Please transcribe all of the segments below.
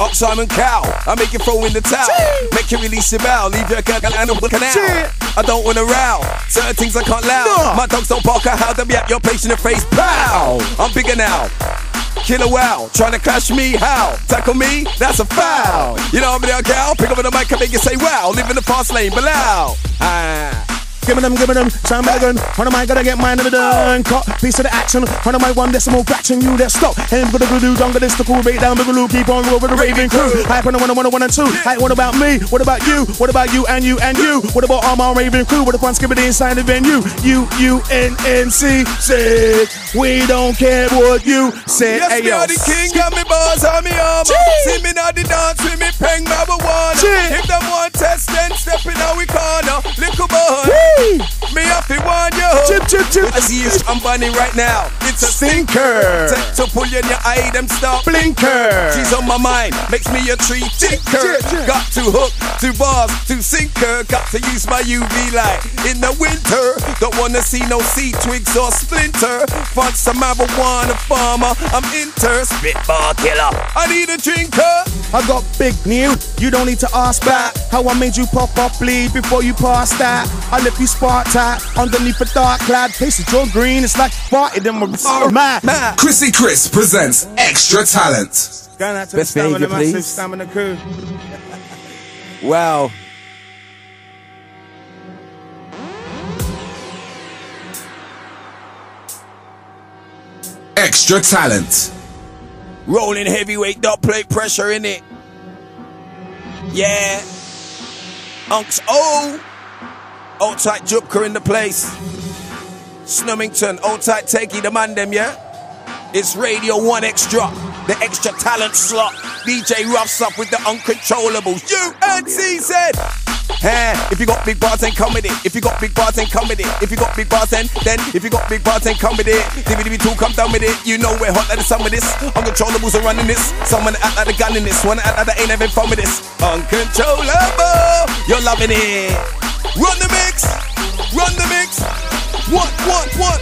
Up Simon Cow, I make you throw in the towel. Make you release your bow, leave your girl and the canal. I don't wanna row, certain things I can't allow. My dogs don't bark out how they be at your place in the face. Pow! I'm bigger now. Killer wow, trying to clash me, how? Tackle me, that's a foul. You know I'm a gal, pick up the mic and make you say wow. Live in the fast lane, but loud. Me them, give me them, Sam Milligan. When am I gonna get mine of the done? Cut, piece of the action. When am I one decimal fraction? You that stop. Ain't gonna do, jungle this, the cool break down, Boogaloo, keep on roll with the raving crew. Hype on the one, on one, on one, and two. Hey, what about me? What about you? What about you and you and you? What about all my raving crew? What the fun skipping inside the venue? You, you, N, N, C, sick. We don't care what you say. Yes, Hey, yo. are the king, got me bars on me armor. See me now the dance with me peng marijuana. Gee. If them want test, then step in Chip. I see you, I'm bunny right now. It's a Stinker. Take to pull in your eye, them stop. Blinker. She's on my mind, makes me a tree tinker. Got to hook, to bars, to sinker. Got to use my UV light in the winter. Don't wanna see no sea twigs or splinter. Want some marijuana farmer, I'm inter. Spitball killer, I need a drinker. I got big news, you don't need to ask back How I made you pop up bleed before you pass that I left you spark tight underneath a dark cloud Face of your green, it's like farted in my oh, mad Mad. Chrissy Chris presents Extra Talent. Going out to Best stamina behaviour, please. stamina Wow. Extra Talent. Rolling heavyweight, dot plate pressure in it. Yeah. Unks O. Old tight Jupker in the place. Snummington, old tight Takey, the man them, yeah? It's Radio 1Xtra, the extra talent slot. DJ Ruffs up with the uncontrollables. UNC said. Hey, if you got big bars, then come with it. If you got big bars, then come with it. If you got big bars, then, then, if you got big bars, then come with it. DBDB2, come down with it. You know we're hot like the sun this. Uncontrollables are running this. Someone act like the gun in this. Wanna act like they ain't having fun with this. Uncontrollable, you're loving it. Run the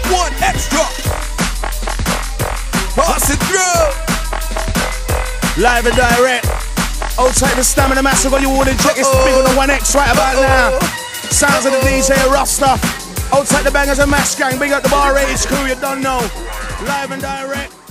one, one, one, extra. Pass it through. Live and direct. Old tight the stamina massive on you all in check. It's big on the 1X right about now. Sounds of the DJ stuff. Old tight the bangers and mash gang Big up the bar age crew you don't know. Live and direct